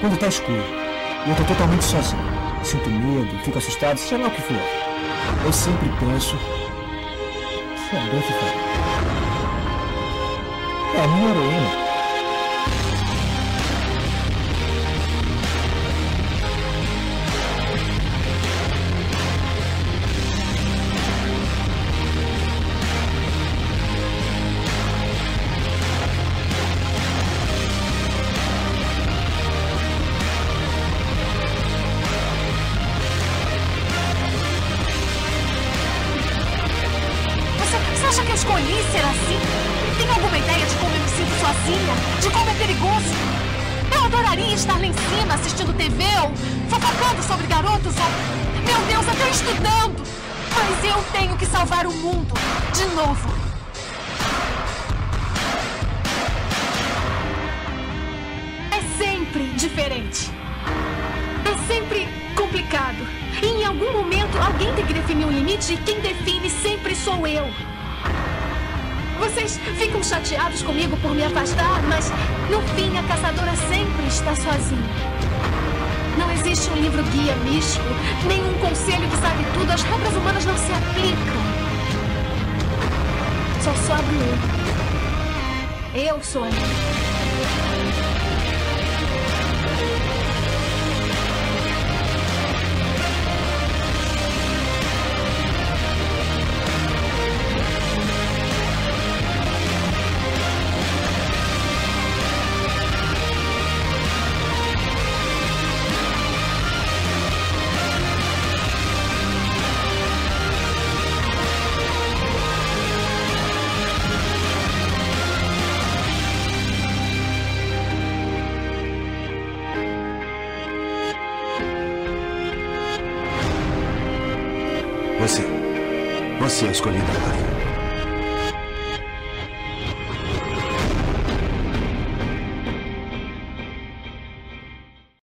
Quando tá escuro e eu tô totalmente sozinho, sinto medo, fico assustado, seja lá o que for, eu sempre penso. Você é Buffy, cara. É a minha heroína. Você, acha que eu escolhi ser assim? Tem alguma ideia de como eu me sinto sozinha? De como é perigoso? Eu adoraria estar lá em cima assistindo TV ou fofocando sobre garotos ou, meu Deus, até estudando. Mas eu tenho que salvar o mundo. De novo. É sempre diferente. É sempre complicado. E em algum momento alguém tem que definir um limite e quem define sempre sou eu. Ficam chateados comigo por me afastar, mas no fim a caçadora sempre está sozinha. Não existe um livro guia místico, nenhum conselho que sabe tudo. As regras humanas não se aplicam. Só sobro eu. Eu sou a minha. Você. Você é escolhida, Clary.